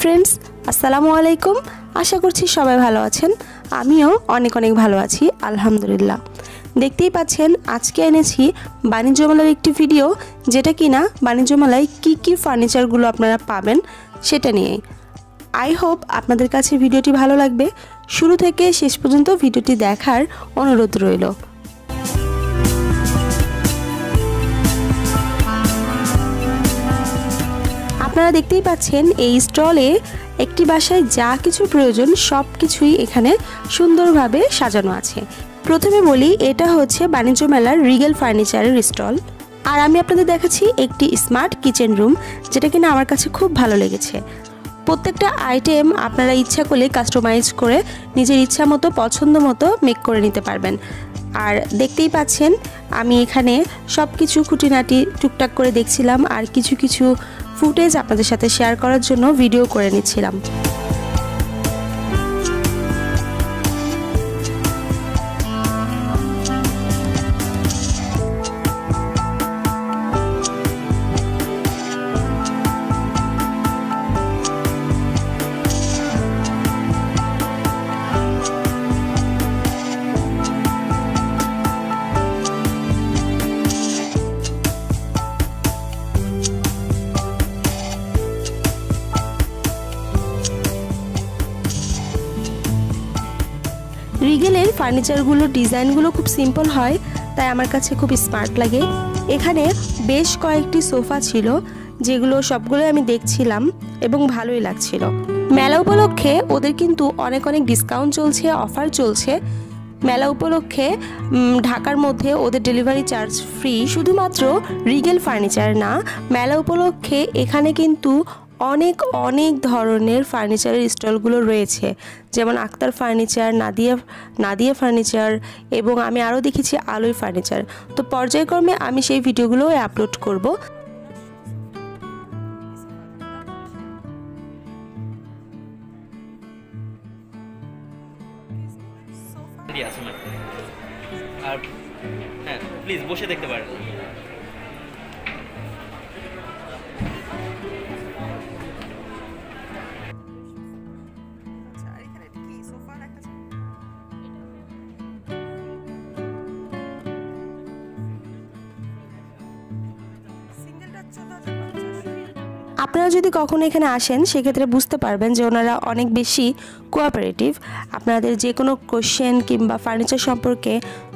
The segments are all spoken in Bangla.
ফ্রেন্ডস আসসালামু আলাইকুম। আশা করছি সবাই ভালো আছেন। আমিও অনেক অনেক ভালো আছি, আলহামদুলিল্লাহ। দেখতেই পাচ্ছেন, আজকে এনেছি বাণিজ্য মেলার একটি ভিডিও যেটা কিনা বাণিজ্য মেলায় কী কী ফার্নিচারগুলো আপনারা পাবেন সেটা নিয়েই। আই হোপ আপনাদের কাছে ভিডিওটি ভালো লাগবে। শুরু থেকে শেষ পর্যন্ত ভিডিওটি দেখার অনুরোধ রইল। আপনারা দেখতেই পাচ্ছেন, এই স্টলে একটি বাসায় যা কিছু প্রয়োজন সব কিছুই এখানে সুন্দরভাবে সাজানো আছে। প্রথমে বলি, এটা হচ্ছে বাণিজ্য মেলার রিগেল ফার্নিচারের স্টল। আর আমি আপনাদের দেখাচ্ছি একটি স্মার্ট কিচেন রুম, যেটা কিনা আমার কাছে খুব ভালো লেগেছে। প্রত্যেকটা আইটেম আপনারা ইচ্ছা করলে কাস্টমাইজ করে নিজের ইচ্ছা মতো, পছন্দ মতো মেক করে নিতে পারবেন। আর দেখতেই পাচ্ছেন, আমি এখানে সব কিছু খুঁটিনাটি টুকটাক করে দেখছিলাম, আর কিছু কিছু ফুটেজ আপনাদের সাথে শেয়ার করার জন্য ভিডিও করে নিচ্ছিলাম। রিগেলের ফার্নিচারগুলোর ডিজাইনগুলো খুব সিম্পল হয়, তাই আমার কাছে খুব স্মার্ট লাগে। এখানে বেশ কয়েকটি সোফা ছিল, যেগুলো সবগুলো আমি দেখছিলাম এবং ভালোই লাগছিল। মেলা উপলক্ষে ওদের কিন্তু অনেক অনেক ডিসকাউন্ট চলছে অফার চলছে। মেলা উপলক্ষে ঢাকার মধ্যে ওদের ডেলিভারি চার্জ ফ্রি শুধুমাত্র রিগেল ফার্নিচার না, মেলা উপলক্ষে এখানে কিন্তু অনেক অনেক ধরনের ফার্নিচারের স্টলগুলো রয়েছে। যেমন আক্তার ফার্নিচার নাদিয়া নাদিয়া ফার্নিচার এবং আমি আরও দেখেছি আলোই ফার্নিচার তো পর্যায়ক্রমে আমি সেই ভিডিওগুলো আপলোড করব। আর হ্যাঁ প্লিজ বসে দেখতে পারেন। আপনারা যদি কখনো এখানে আসেন, সেক্ষেত্রে বুঝতে পারবেন যে ওনারা অনেক বেশি কোঅপারেটিভ আপনাদের যে কোনো কোশ্চেন কিংবা ফার্নিচার সম্পর্কে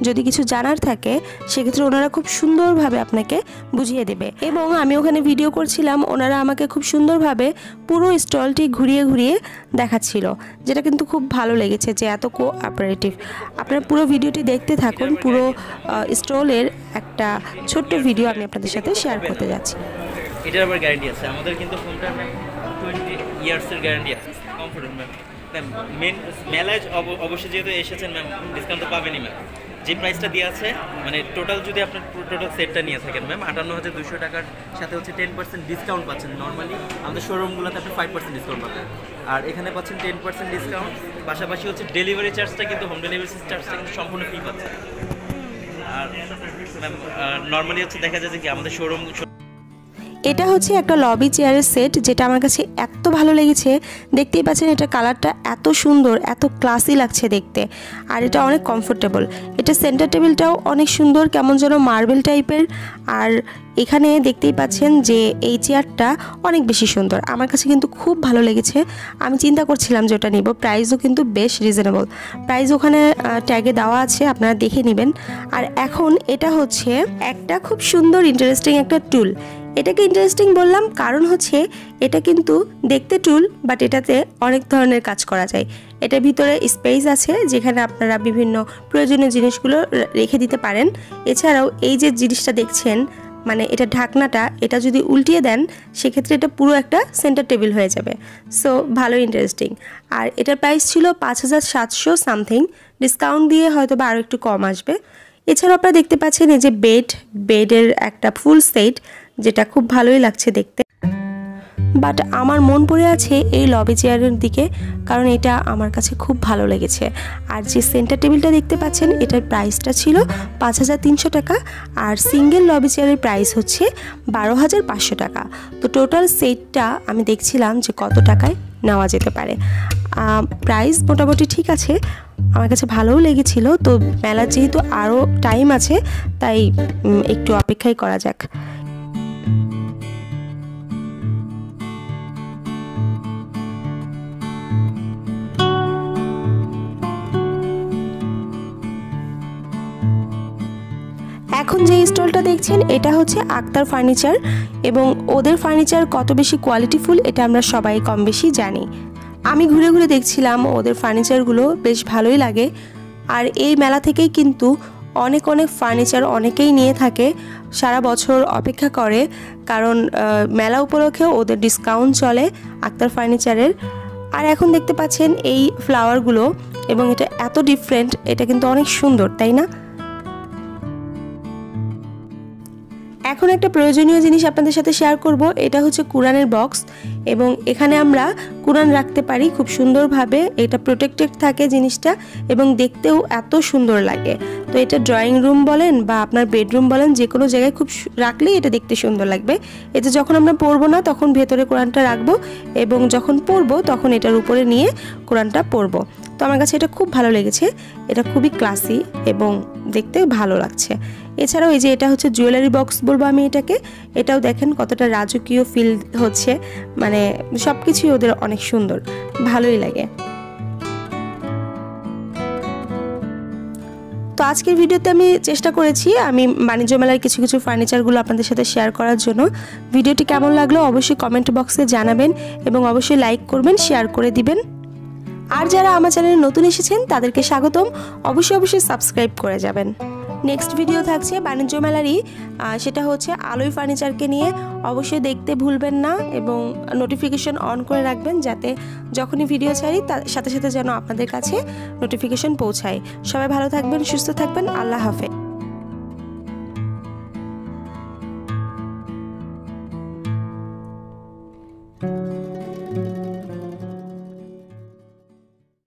যদি কিছু জানার থাকে, সেক্ষেত্রে ওনারা খুব সুন্দরভাবে আপনাকে বুঝিয়ে দেবে। এবং আমি ওখানে ভিডিও করছিলাম, ওনারা আমাকে খুব সুন্দরভাবে পুরো স্টলটি ঘুরিয়ে ঘুরিয়ে দেখাচ্ছিল, যেটা কিন্তু খুব ভালো লেগেছে যে এত কোঅপারেটিভ আপনারা পুরো ভিডিওটি দেখতে থাকুন, পুরো স্টলের একটা ছোট্ট ভিডিও আমি আপনাদের সাথে শেয়ার করতে যাচ্ছি। এটার আবার গ্যারান্টি আছে। আমাদের কিন্তু ফোনটা টোয়েন্টি ইয়ার্সের গ্যারান্টি আছে। কমফোর্টেবল ম্যাম ম্যাম মেন মেলায় অবশ্যই যেহেতু এসেছেন ম্যাম ডিসকাউন্ট তো পাবেনই ম্যাম যে প্রাইসটা দেওয়া আছে মানে টোটাল যদি আপনার টোটাল সেটটা নিয়ে থাকেন ম্যাম আটান্ন হাজার দুশো টাকার সাথে হচ্ছে টেন পার্সেন্ট ডিসকাউন্ট পাচ্ছেন নর্মালি আমাদের শোরুমগুলোতে আপনি ফাইভ পার্সেন্ট ডিসকাউন্ট পাবেন। আর এখানে পাচ্ছেন টেন পার্সেন্ট ডিসকাউন্ট পাশাপাশি হচ্ছে ডেলিভারি চার্জটা কিন্তু হোম ডেলিভারি চার্জটা কিন্তু সম্পূর্ণ ফ্রি পাচ্ছেন। আর ম্যাম নর্মালি হচ্ছে দেখা যায় যে কি আমাদের শোরুম এটা হচ্ছে একটা লবি চেয়ারের সেট যেটা আমার কাছে এত ভালো লেগেছে। দেখতেই পাচ্ছেন এটা কালারটা এত সুন্দর, এত ক্লাসি লাগছে দেখতে। আর এটা অনেক কমফোর্টেবল এটা সেন্টার টেবিলটাও অনেক সুন্দর, কেমন যেন মার্বেল টাইপের আর এখানে দেখতেই পাচ্ছেন যে এই চেয়ারটা অনেক বেশি সুন্দর। আমার কাছে কিন্তু খুব ভালো লেগেছে। আমি চিন্তা করছিলাম যে ওটা নিব। প্রাইসও কিন্তু বেশ রিজনেবল প্রাইস ওখানে ট্যাগে দেওয়া আছে, আপনারা দেখে নেবেন। আর এখন এটা হচ্ছে একটা খুব সুন্দর ইন্টারেস্টিং একটা টুল এটাকে ইন্টারেস্টিং বললাম, কারণ হচ্ছে এটা কিন্তু দেখতে টুল বাট এটাতে অনেক ধরনের কাজ করা যায়। এটার ভিতরে স্পেস আছে, যেখানে আপনারা বিভিন্ন প্রয়োজনীয় জিনিসগুলো রেখে দিতে পারেন। এছাড়াও এই যে জিনিসটা দেখছেন মানে এটা ঢাকনাটা, এটা যদি উল্টিয়ে দেন, সেক্ষেত্রে এটা পুরো একটা সেন্টার টেবিল হয়ে যাবে। সো ভালো ইন্টারেস্টিং আর এটার প্রাইস ছিল পাঁচ হাজার সাতশো সামথিং ডিসকাউন্ট দিয়ে হয়তো বা আরও একটু কম আসবে। এছাড়াও আপনারা দেখতে পাচ্ছেন এই যে বেড বেডের একটা ফুল সেট যেটা খুব ভালোই লাগছে দেখতে। বাট আমার মন পড়ে আছে এই লবি চেয়ারের দিকে, কারণ এটা আমার কাছে খুব ভালো লেগেছে। আর যে সেন্টার টেবিলটা দেখতে পাচ্ছেন, এটার প্রাইসটা ছিল পাঁচ হাজার তিনশো টাকা, আর সিঙ্গেল লবি চেয়ারের প্রাইস হচ্ছে বারো হাজার পাঁচশো টাকা। তো টোটাল সেটটা আমি দেখছিলাম যে কত টাকায় নেওয়া যেতে পারে। প্রাইস মোটামুটি ঠিক আছে, আমার কাছে ভালোও লেগেছিল। তো মেলার যেহেতু আরও টাইম আছে, তাই একটু অপেক্ষাই করা যাক। এখন যে স্টলটা দেখছেন, এটা হচ্ছে আক্তার ফার্নিচার এবং ওদের ফার্নিচার কত বেশি কোয়ালিটিফুল এটা আমরা সবাই কম বেশি জানি। আমি ঘুরে ঘুরে দেখছিলাম ওদের ফার্নিচারগুলো, বেশ ভালোই লাগে। আর এই মেলা থেকেই কিন্তু অনেক অনেক ফার্নিচার অনেকেই নিয়ে থাকে, সারা বছর অপেক্ষা করে। কারণ মেলা উপলক্ষে ওদের ডিসকাউন্ট চলে আক্তার ফার্নিচারের। আর এখন দেখতে পাচ্ছেন এই ফ্লাওয়ারগুলো এবং এটা এত ডিফারেন্ট এটা কিন্তু অনেক সুন্দর, তাই না? এখন একটা প্রয়োজনীয় জিনিস আপনাদের সাথে শেয়ার করব, এটা হচ্ছে কোরআনের বক্স এবং এখানে আমরা কোরআন রাখতে পারি খুব সুন্দরভাবে, এটা প্রোটেক্টেড থাকে জিনিসটা এবং দেখতেও এত সুন্দর লাগে। তো এটা ড্রয়িং রুম বলেন বা আপনার বেডরুম বলেন যে কোনো জায়গায় খুব রাখলেই এটা দেখতে সুন্দর লাগবে। এতে যখন আমরা পড়ব না, তখন ভেতরে কোরআনটা রাখব এবং যখন পড়ব তখন এটার উপরে নিয়ে কোরআনটা পড়ব। তো আমার কাছে এটা খুব ভালো লেগেছে। এটা খুবই ক্লাসি এবং দেখতে ভালো লাগছে। এছাড়াও এই যে এটা হচ্ছে জুয়েলারি বক্স বলব আমি এটাকে। এটাও দেখেন কতটা রাজকীয় ফিল হচ্ছে। মানে সব কিছুই ওদের অনেক সুন্দর। ভালোই লাগে। তো আজকের ভিডিওতে আমি চেষ্টা করেছি আমি বাণিজ্য মেলার কিছু কিছু ফার্নিচারগুলো আপনাদের সাথে শেয়ার করার জন্য। ভিডিওটি কেমন লাগল অবশ্যই কমেন্ট বক্সে জানাবেন এবং অবশ্যই লাইক করবেন শেয়ার করে দিবেন। আর যারা আমার চ্যানেলে নতুন এসেছেন, তাদেরকে স্বাগতম। অবশ্যই অবশ্যই সাবস্ক্রাইব করে যাবেন। নেক্সট ভিডিও থাকছে বাণিজ্য মেলারই। সেটা হচ্ছে আলোই ফার্নিচারকে নিয়ে। অবশ্যই দেখতে ভুলবেন না এবং নোটিফিকেশন অন করে রাখবেন যাতে যখনই ভিডিও ছাড়ি তার সাথে সাথে যেন আপনাদের কাছে নোটিফিকেশন পৌঁছায়। সবাই ভালো থাকবেন, সুস্থ থাকবেন, আল্লাহ হাফেজ।